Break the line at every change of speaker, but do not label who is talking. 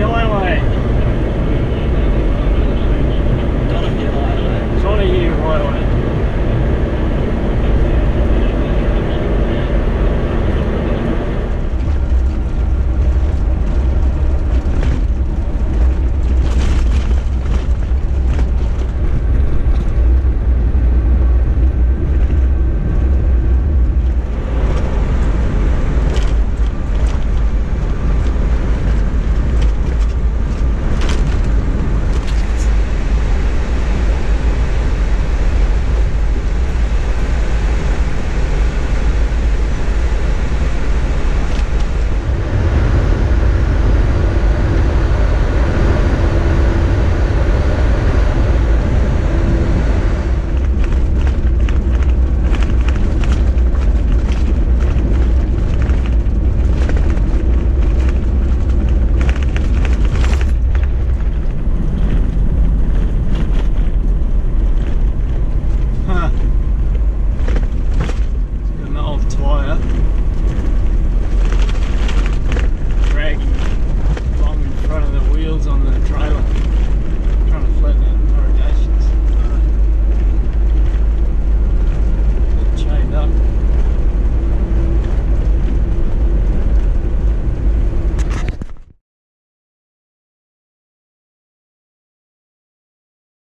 Illinois.